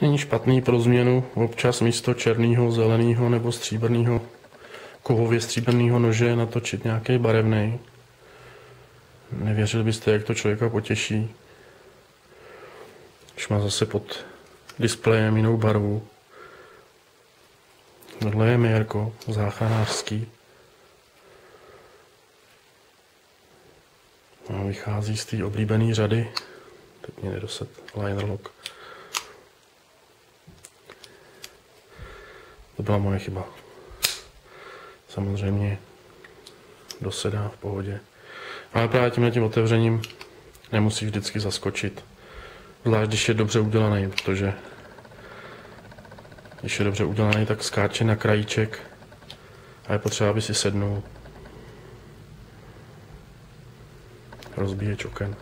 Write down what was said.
Není špatný pro změnu občas místo černého, zeleného nebo stříbrného kovově stříbrného nože natočit nějaký barevný. Nevěřili byste, jak to člověka potěší, když má zase pod displejem jinou barvu. Tohle je Mirko, záchranářský. A vychází z té oblíbené řady. Teď mě nedoset liner lock. To byla moje chyba. Samozřejmě dosedá v pohodě. Ale právě tímhle tím otevřením nemusí vždycky zaskočit. Zvlášť, když je dobře udělaný, protože když je dobře udělaný, tak skáče na krajíček a je potřeba, aby si sednul. Rozbíječ oken.